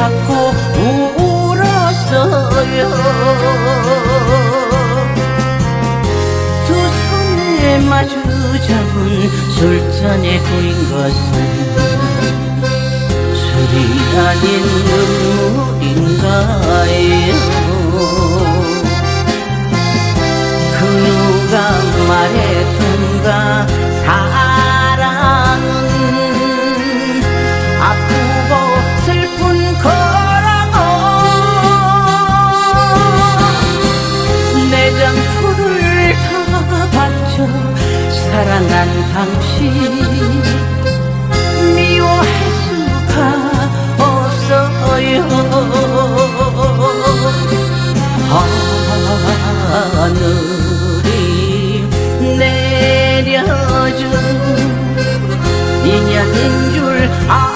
받고 울었어요. 두 손에 마주 잡은 술잔에 고인 것은 술이 아닌 눈물인가요 바쳐 사랑한 당신. 미워할 수가 없어요. 하늘이 내려준 인연인 줄알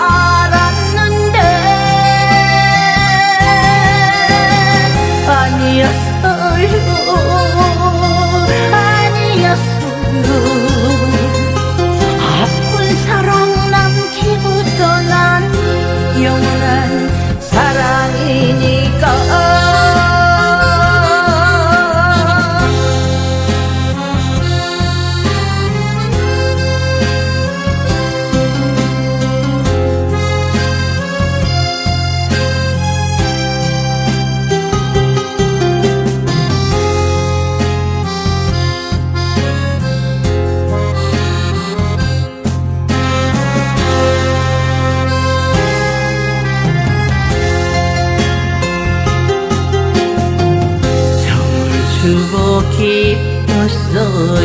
기뻤어요.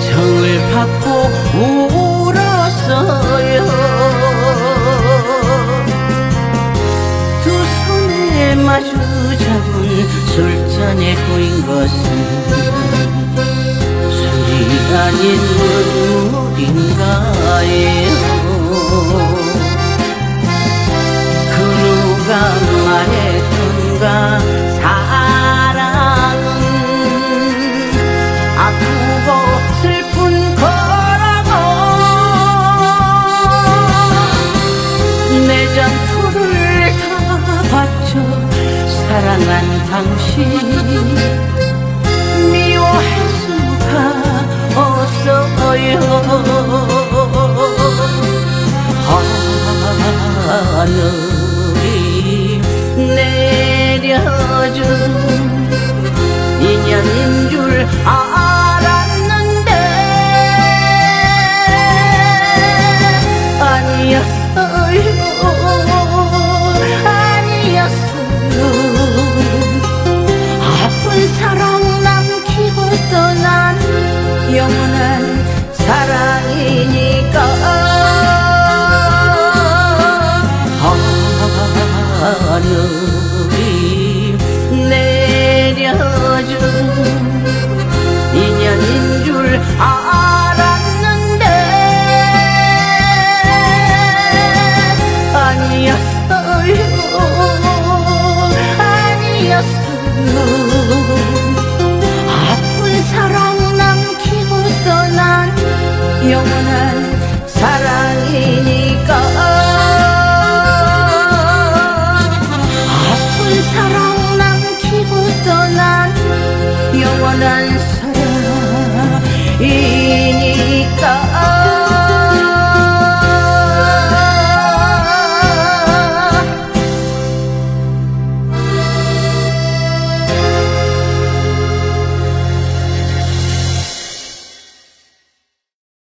정을 받고 울었어요. 두 손에 마주 잡은 술잔에 고인 것은 술이 아닌 눈물인가요 사랑한 당신. 미워할 수가 없어요. 하늘 하늘이 내려준 인연인 줄 알았는데 아니었어요. 아니었어요